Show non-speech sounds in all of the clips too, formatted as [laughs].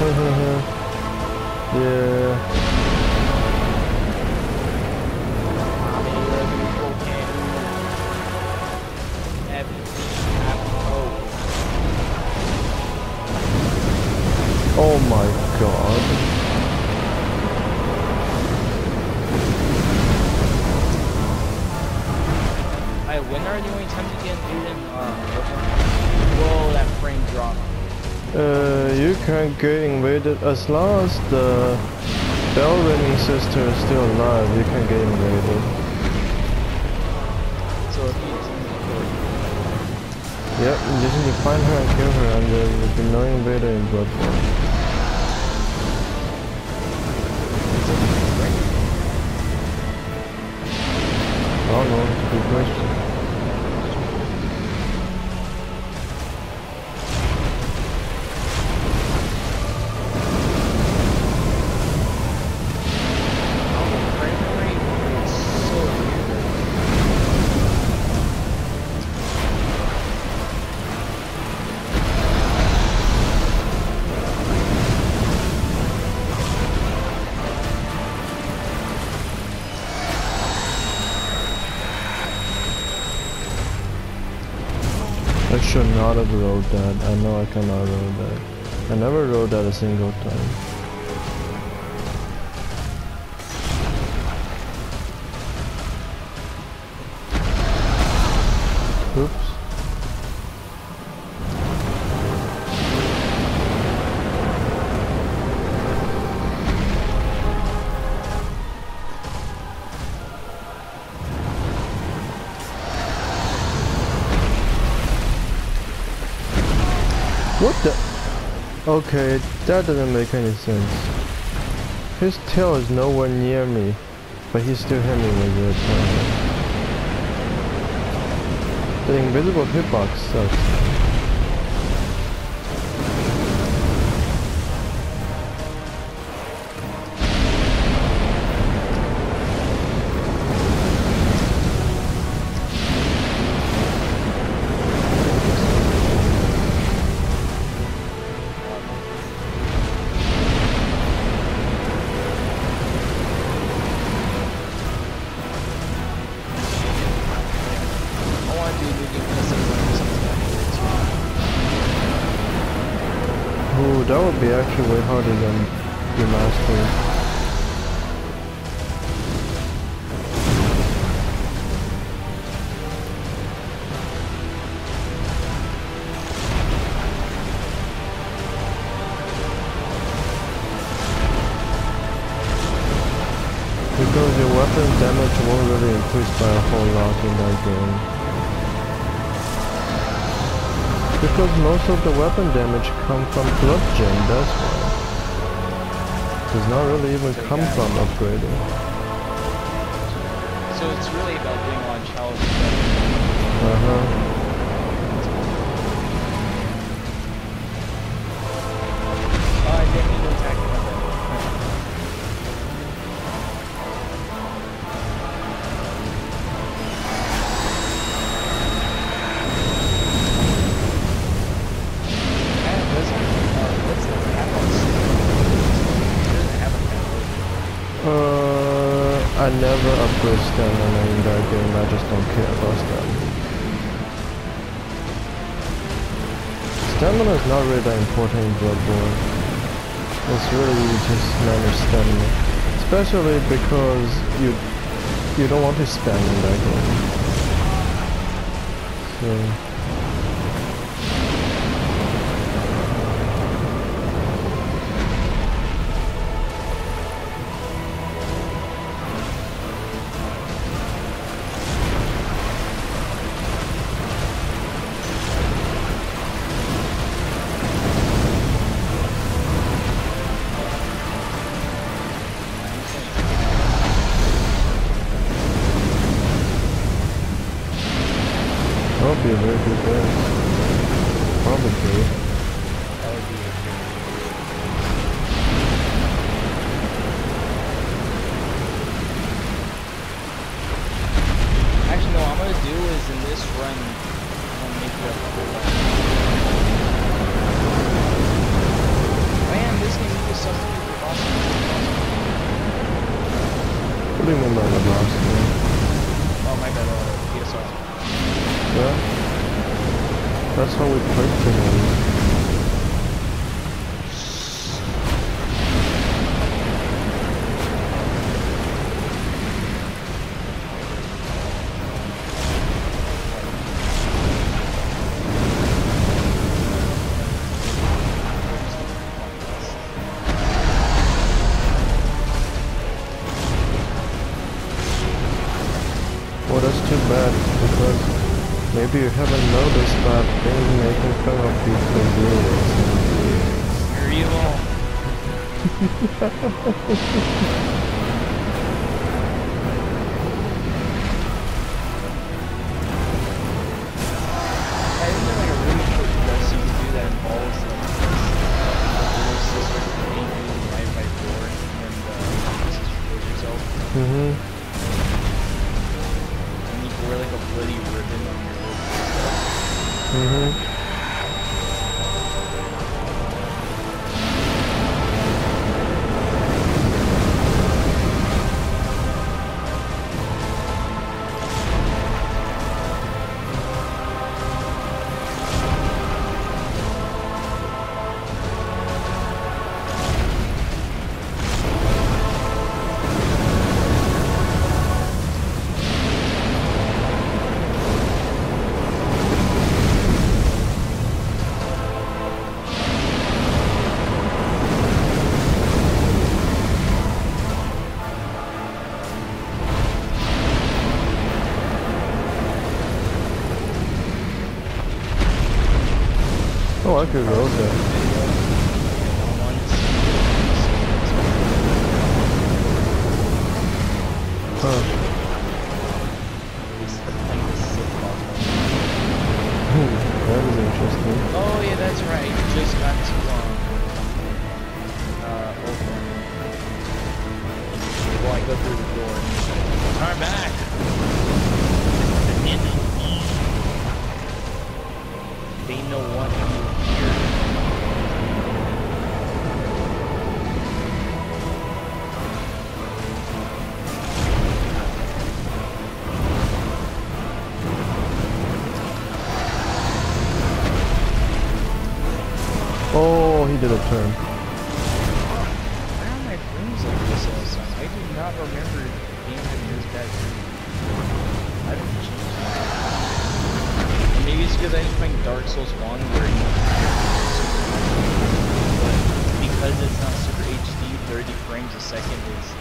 [laughs] yeah. Uh, you can get invaded as long as the bell ringing sister is still alive. You can get invaded. So if you just need to kill her. Yep, you just need to find her and kill her, and there will be no invader in Bloodborne. So it's great. I don't know. Good question. Not have rolled that. I know I cannot roll that. I never rolled that a single time. Oops. Okay, that doesn't make any sense. His tail is nowhere near me, but he still hit me with it. The invisible hitbox sucks. Because most of the weapon damage come from blood gem, that's why. Does not really even So come from upgrading. So it's really about doing on challenges. Uh-huh. Really that important Bloodborne. It's really just manage stamina. Especially because you you don't want to spam in that game. So That be a very good Actually, no, what I'm going to do is in this run, I'm going to make it Man, this game is something awesome. What do you mean by the boss? Oh, my bad. Uh, PSR that. That's how we played together. Maybe you haven't noticed that they're making fun of people viewers. You're evil. [laughs] Oh, I could go there. Huh. [laughs] That is interesting. Oh yeah, that's right. You just got to um, uh, Oakland. Well, I go through the door. Turn back.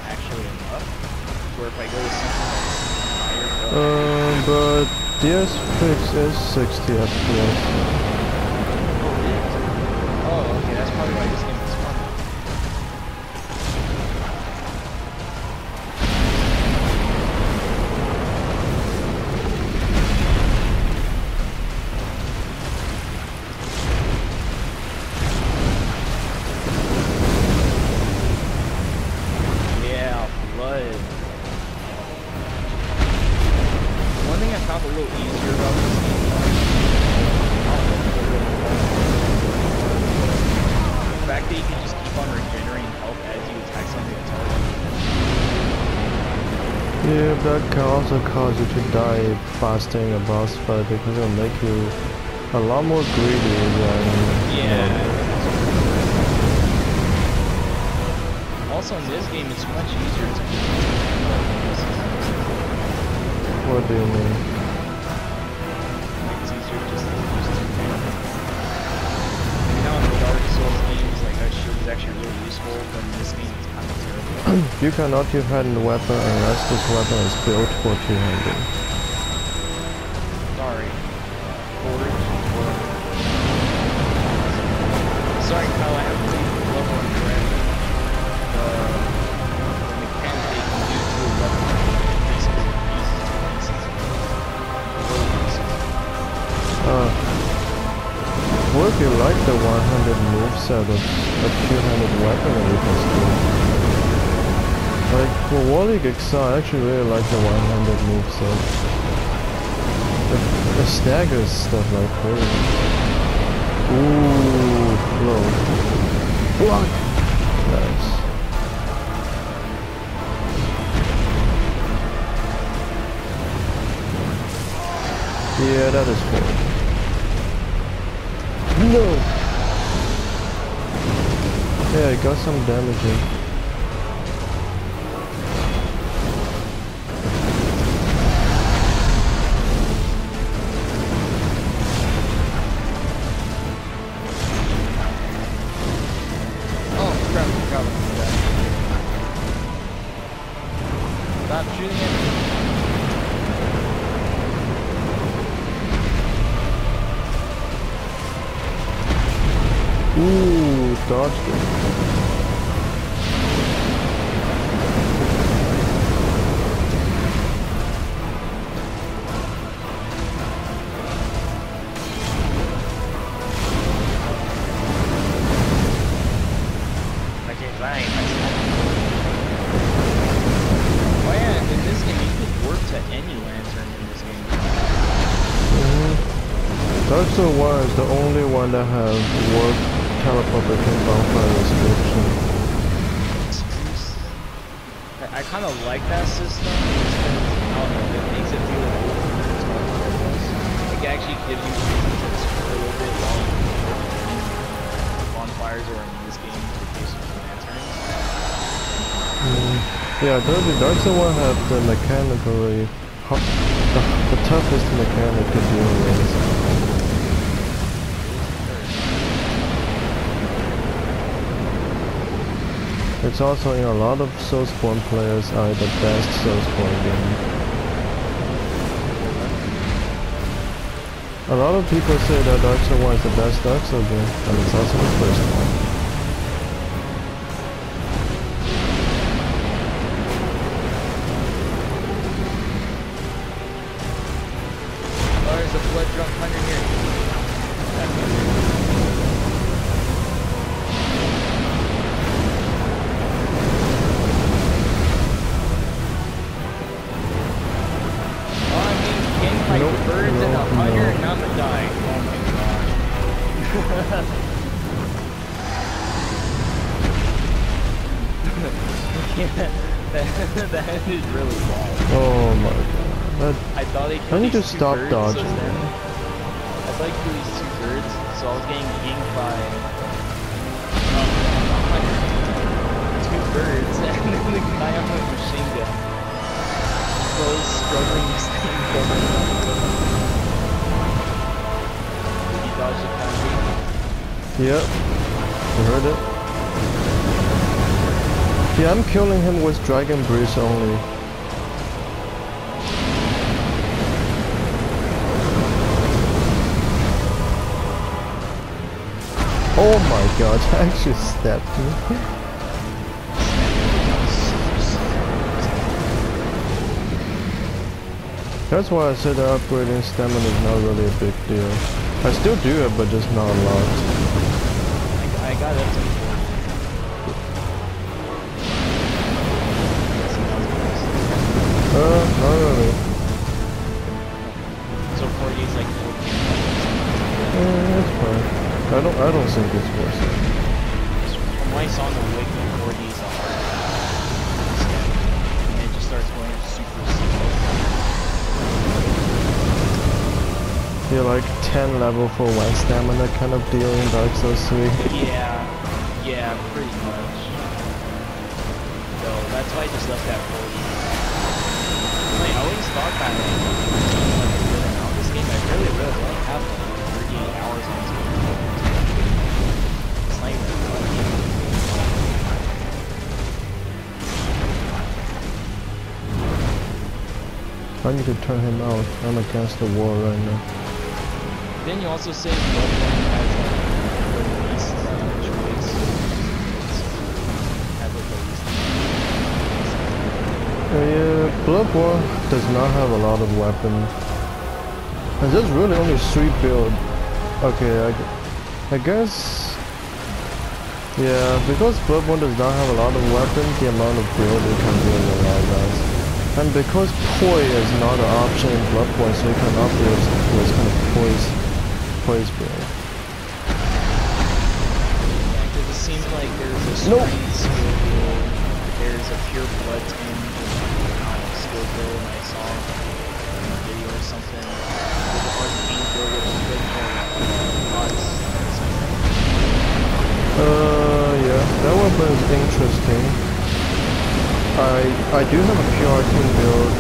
Actually enough. Where if I go to something Um, but DS Fix is 60 FPS. oh. Oh, okay, that's probably why this game little easier about this game, though, I don't know if it really was, the fact that you can just keep on regenerating health as you attack something that's already Yeah, that can also cause you to die faster in a boss fight because it'll make you a lot more greedy than... Yeah. Also, in this game, it's much easier to. What do you mean? You cannot use hand weapon unless this weapon is built for two-handed. Sorry. Forge. Sorry, Kyle, I haven't seen the level on correct. The, mechanic they can do to a weapon basically pieces to pieces. Uh, if you like the 100 moveset of a two-handed weapon that you can steal? For Wally Geeks, I actually really like the 100 moveset. It, the staggers stuff like crazy. Ooh, low. Block! Nice. Yeah, that is cool. No! Yeah, I got some damage in. Dark Souls 1 is the only one that has warp teleport between bonfire restriction. I, I kind of like that system. I don't know, it makes it feel a little more fun. It actually gives you reason to explore a little bit while you're bonfires or in this game with these lanterns. Mm. Yeah, Dark Souls 1 have the mechanically the, the toughest mechanic to deal with. It's also in a lot of Soulsborne players are the best Soulsborne game. A lot of people say that Dark Souls 1 is the best Dark Souls game, and it's also the first one. There's a blood drunk hunter here. I thought they I killed need to stop birds, dodging. so I killed these two birds, so I was getting yanked by um, two birds, [laughs] and then the guy on my machine gun. Was struggling to stay covered. Did you dodge the penalty? yep. You heard it? Yeah, I'm killing him with Dragon Breeze only. God, [laughs] I actually stabbed me. That's why I said upgrading stamina is not really a big deal. I still do it, but just not a lot. I, I got it. Uh, not really. So 40 is like 14. Uh, that's fine. I don't, I don't think it's worth it. From what I saw on the wiki, 40 is a hard And it just starts going super slow. Yeah, like 10 level for one stamina kind of deal in Dark Souls 3. [laughs] Yeah, yeah, pretty much. So that's why I just left that 40. Like, I always thought that, like, this game, I really, really like have I need to turn him out. I'm against the wall right now. Then you also say Bloodborne has like the least uh, choice. Has like the least. Uh, yeah, Bloodborne does not have a lot of weapons. And there's really only three build. Okay, I, I guess... Yeah, because Bloodborne does not have a lot of weapons, the amount of build it can do is a lot less. And because poi is not an option in blood poi, so you cannot do it, this kind of poise, poise build. Because yeah, it seems like there's a skill nope. skill there's a pure bloodtinge um, skill build I saw in a video or something with the archangel with a good uh, uh, yeah, that would be interesting. I I do have a pure arcane build.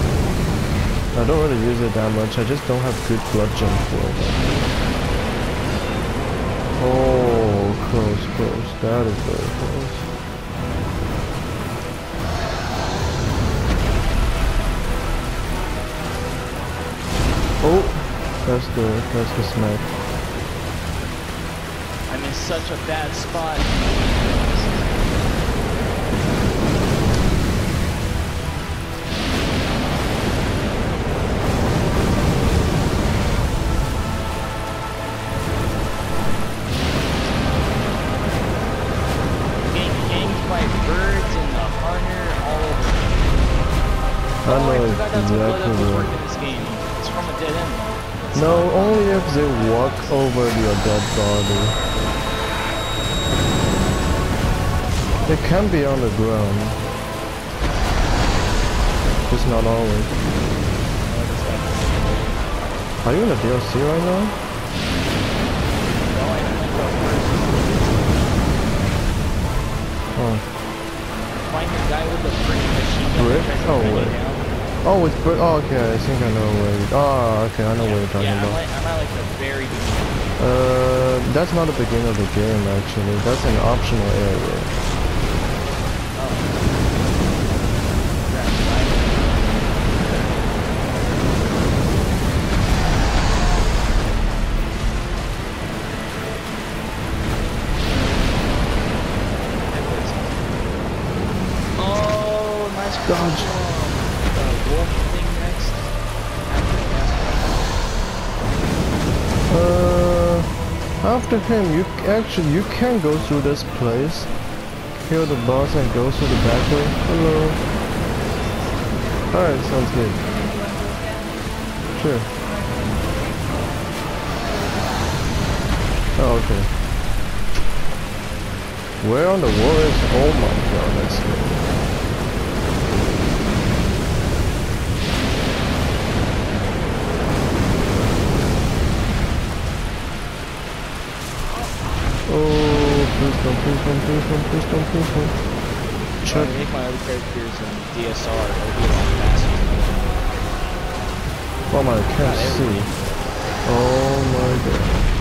I don't really use it that much. I just don't have good blood gem for it. Oh, close, close. That is very close. Oh, that's the that's the smack. I'm in such a bad spot. In this game. It's from a dead end. It's No, only if they walk over your dead body. It can be on the ground. Just not always. what is that? Are you in the DLC right now? No, I only got birds. Oh. Find the guy with the freaking machine gun. Brick? that tries to Oh, wait. Oh, it's br- oh, okay, I think I know where you- Oh, okay, I know what you're talking yeah, I'm about. like, I'm at like the very beginning. Uh, that's not the beginning of the game, actually. That's an optional area. After him, you actually you can go through this place, kill the boss, and go through the back way. Hello. All right, sounds good. Sure. Oh, okay. Where on the wall is? Oh my god, that's scary. Oh, please don't, please don't, please don't, please don't, please don't. Check. to make my other characters in DSR. It'll be lot faster. Oh my, I can't see. Oh my god.